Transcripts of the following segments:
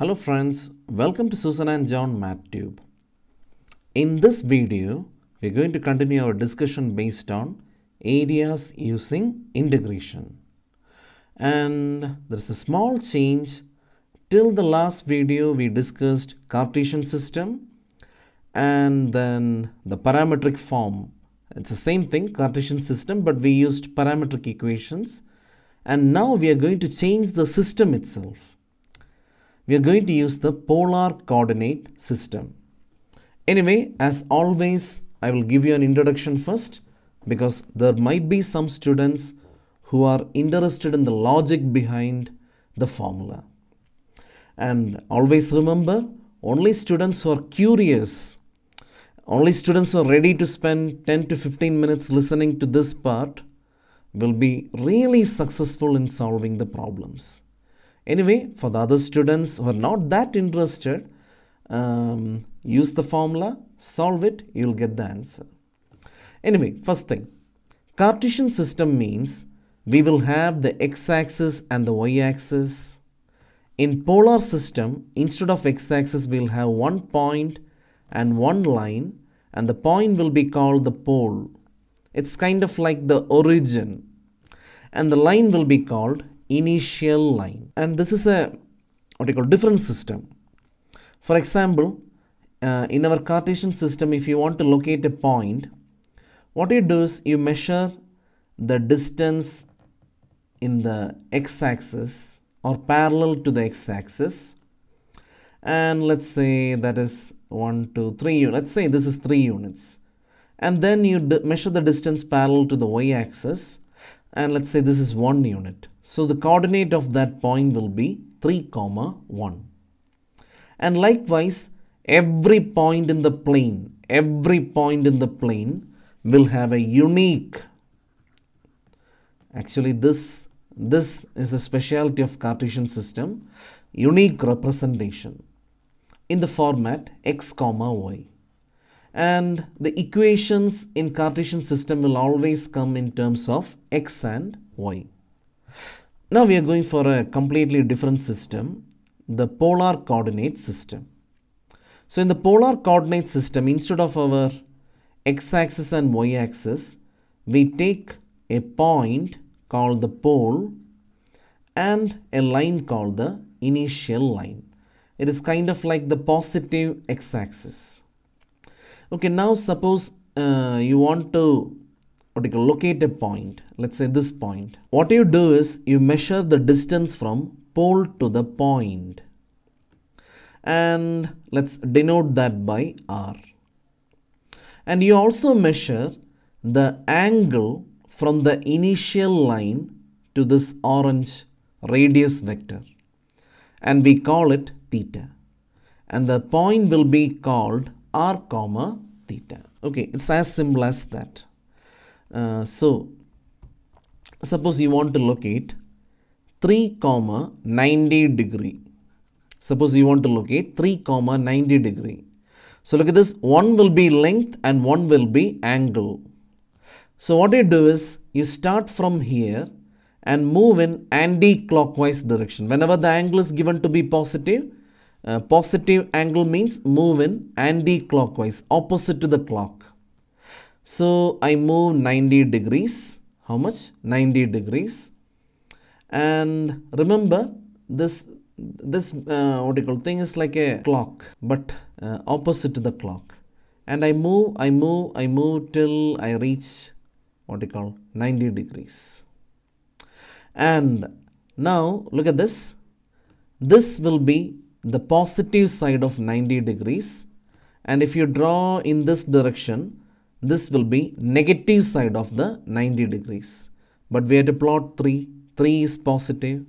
Hello friends, welcome to Susan and John MathTube. In this video, we're going to continue our discussion based on areas using integration. And there's a small change. Till the last video, we discussed Cartesian system and then the parametric form. It's the same thing, Cartesian system, but we used parametric equations. And now we are going to change the system itself we are going to use the polar coordinate system. Anyway, as always, I will give you an introduction first because there might be some students who are interested in the logic behind the formula. And always remember, only students who are curious, only students who are ready to spend 10 to 15 minutes listening to this part will be really successful in solving the problems. Anyway, for the other students who are not that interested, um, use the formula, solve it, you'll get the answer. Anyway, first thing, Cartesian system means we will have the x-axis and the y-axis. In polar system, instead of x-axis, we'll have one point and one line and the point will be called the pole. It's kind of like the origin and the line will be called initial line. And this is a what you call different system. For example uh, in our Cartesian system if you want to locate a point what you do is you measure the distance in the x-axis or parallel to the x-axis. And let's say that is 1 2 3 let's say this is 3 units. And then you measure the distance parallel to the y-axis. And let's say this is 1 unit so the coordinate of that point will be 3 comma 1. And likewise, every point in the plane, every point in the plane will have a unique, actually this, this is a specialty of Cartesian system, unique representation in the format x comma y. And the equations in Cartesian system will always come in terms of x and y. Now we are going for a completely different system, the polar coordinate system. So in the polar coordinate system, instead of our x-axis and y-axis, we take a point called the pole and a line called the initial line. It is kind of like the positive x-axis. Okay, now suppose uh, you want to locate a point let's say this point. What you do is you measure the distance from pole to the point. And let's denote that by r. And you also measure the angle from the initial line to this orange radius vector. And we call it theta. And the point will be called r comma theta. Okay it's as simple as that uh, so suppose you want to locate 3 comma 90 degree. Suppose you want to locate 3 comma 90 degree. So look at this. One will be length and one will be angle. So what you do is you start from here and move in anti-clockwise direction. Whenever the angle is given to be positive uh, positive angle means move in anti-clockwise opposite to the clock so I move 90 degrees. How much? 90 degrees. And remember this this uh, what you call thing is like a clock but uh, opposite to the clock and I move I move I move till I reach what you call 90 degrees and now look at this this will be the positive side of 90 degrees and if you draw in this direction this will be negative side of the 90 degrees. But we have to plot 3. 3 is positive.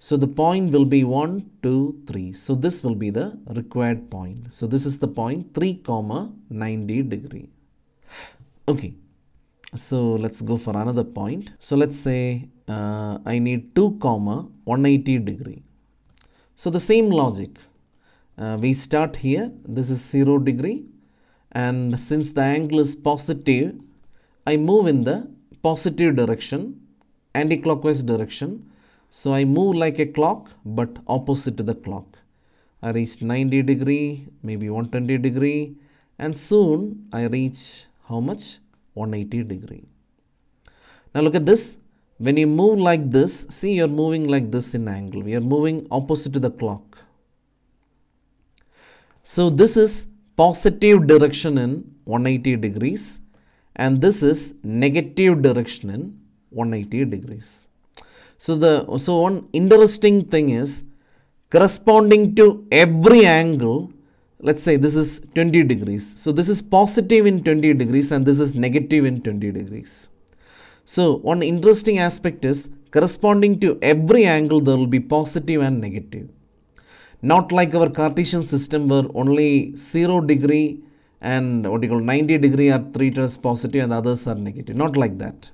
So the point will be 1, 2, 3. So this will be the required point. So this is the point 3 comma 90 degree. Okay. So let's go for another point. So let's say uh, I need 2 comma 180 degree. So the same logic. Uh, we start here. This is 0 degree and since the angle is positive I move in the positive direction anti-clockwise direction so I move like a clock but opposite to the clock I reach 90 degree, maybe 120 degree, and soon I reach how much? 180 degree. Now look at this. When you move like this, see you're moving like this in angle. We are moving opposite to the clock. So this is positive direction in 180 degrees and this is negative direction in 180 degrees. So the so one interesting thing is corresponding to every angle let's say this is 20 degrees. So this is positive in 20 degrees and this is negative in 20 degrees. So one interesting aspect is corresponding to every angle there will be positive and negative not like our Cartesian system where only 0 degree and what you call 90 degree are treated as positive and others are negative not like that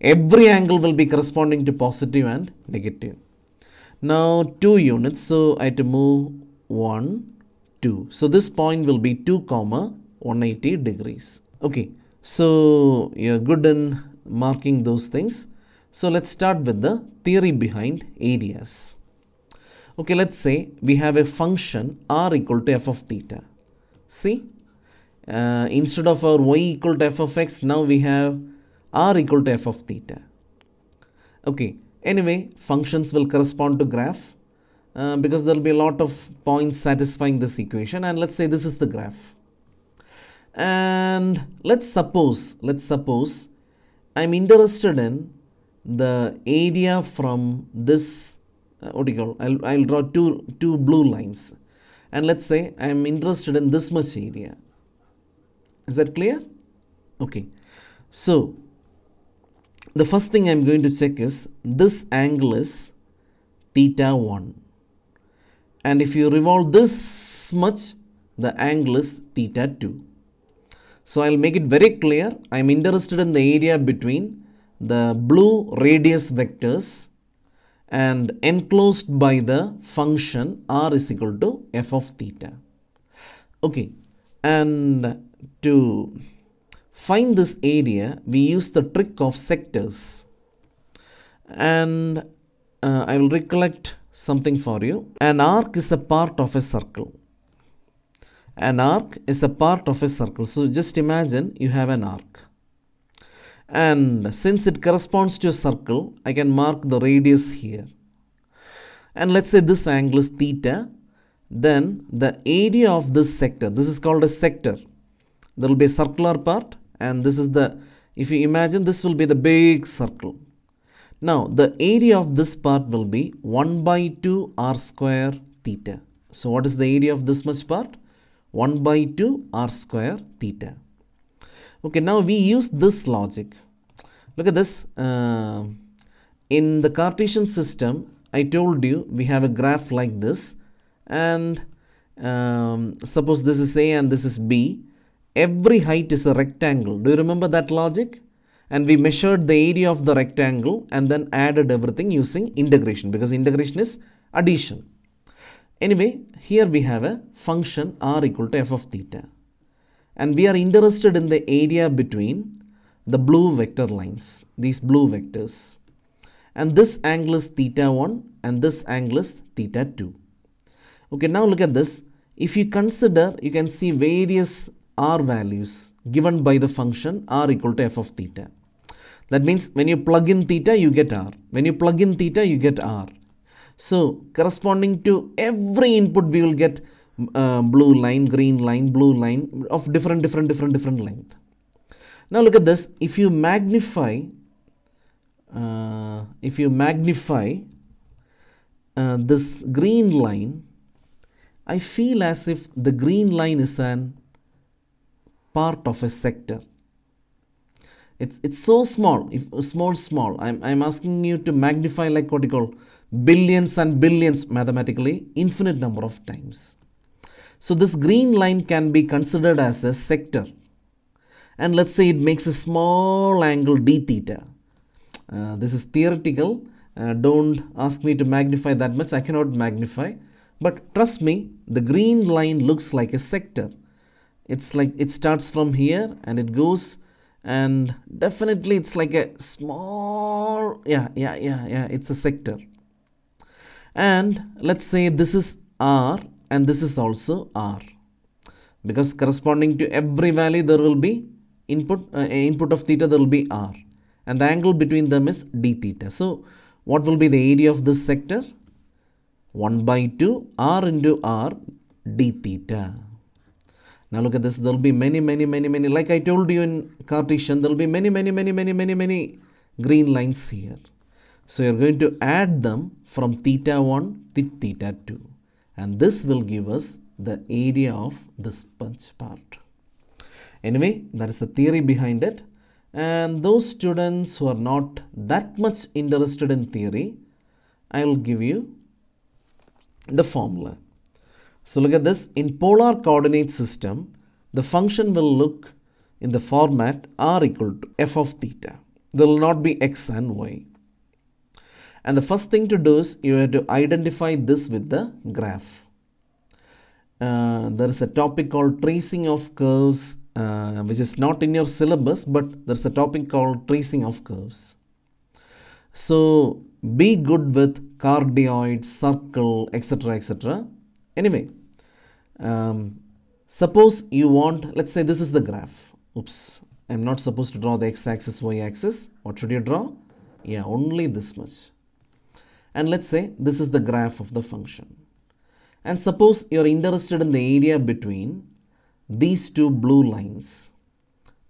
every angle will be corresponding to positive and negative now two units so I have to move 1 2. So this point will be 2 comma 180 degrees. Okay, so you're good in marking those things. So let's start with the theory behind areas. Okay, let's say we have a function r equal to f of theta. See, uh, instead of our y equal to f of x, now we have r equal to f of theta. Okay, anyway, functions will correspond to graph uh, because there will be a lot of points satisfying this equation and let's say this is the graph and let's suppose let's suppose I'm interested in the area from this Uh, what do you call I'll, I'll draw two two blue lines. And let's say I'm interested in this much area. Is that clear? Okay. So the first thing I'm going to check is this angle is theta 1 and if you revolve this much the angle is theta 2 so I'll make it very clear. I'm interested in the area between the blue radius vectors and enclosed by the function r is equal to f of theta okay and to find this area we use the trick of sectors and uh, I will recollect something for you. An arc is a part of a circle. An arc is a part of a circle. So just imagine you have an arc. And since it corresponds to a circle, I can mark the radius here. And let's say this angle is theta. Then the area of this sector, this is called a sector. There will be a circular part and this is the, if you imagine this will be the big circle. Now the area of this part will be 1 by 2 r square theta. So what is the area of this much part? 1 by 2 r square theta. Okay, now we use this logic. Look at this. Uh, in the Cartesian system, I told you we have a graph like this and um, suppose this is A and this is B. Every height is a rectangle. Do you remember that logic? and we measured the area of the rectangle and then added everything using integration because integration is addition. Anyway, here we have a function r equal to f of theta and we are interested in the area between the blue vector lines, these blue vectors. And this angle is theta 1 and this angle is theta 2. Okay, now look at this. If you consider, you can see various r values given by the function r equal to f of theta. That means when you plug in theta, you get r. When you plug in theta, you get r. So corresponding to every input, we will get uh, blue line, green line, blue line of different, different, different, different length. Now look at this. If you magnify, uh, if you magnify uh, this green line, I feel as if the green line is an part of a sector. It's, it's so small, if small, small. I'm, I'm asking you to magnify like what you call billions and billions mathematically, infinite number of times. So this green line can be considered as a sector. And let's say it makes a small angle d theta. Uh, this is theoretical. Uh, don't ask me to magnify that much. I cannot magnify. But trust me, the green line looks like a sector it's like it starts from here and it goes and definitely it's like a small yeah yeah yeah yeah it's a sector and let's say this is r and this is also r. Because corresponding to every value there will be input uh, input of theta there will be r. And the angle between them is d theta. So what will be the area of this sector? 1 by 2 r into r d theta. Now look at this. There will be many many many many. Like i told you in cartesian there will be many many many many many many green lines here. So you're going to add them from theta 1 to theta 2 and this will give us the area of this punch part. Anyway, that is the theory behind it and those students who are not that much interested in theory, I will give you the formula. So look at this, in polar coordinate system, the function will look in the format r equal to f of theta. There will not be x and y. And the first thing to do is you have to identify this with the graph. Uh, there is a topic called tracing of curves uh, which is not in your syllabus but there's a topic called tracing of curves. So be good with cardioid, circle, etc. etc. Anyway, um, suppose you want, let's say this is the graph. Oops, I'm not supposed to draw the x-axis, y-axis. What should you draw? Yeah, only this much and let's say this is the graph of the function. And suppose you're interested in the area between these two blue lines.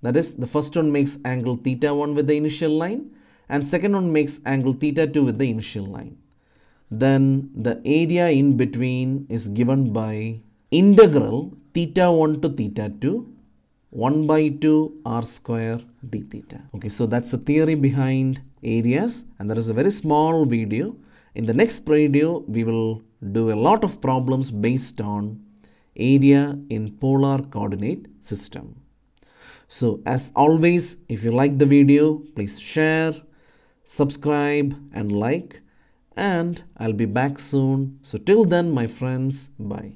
That is, the first one makes angle theta 1 with the initial line and second one makes angle theta 2 with the initial line. Then the area in between is given by integral theta 1 to theta 2 1 by 2 r square d theta. Okay, so that's the theory behind areas and there is a very small video in the next video, we will do a lot of problems based on area in polar coordinate system. So as always, if you like the video, please share, subscribe and like and I'll be back soon. So till then, my friends, bye.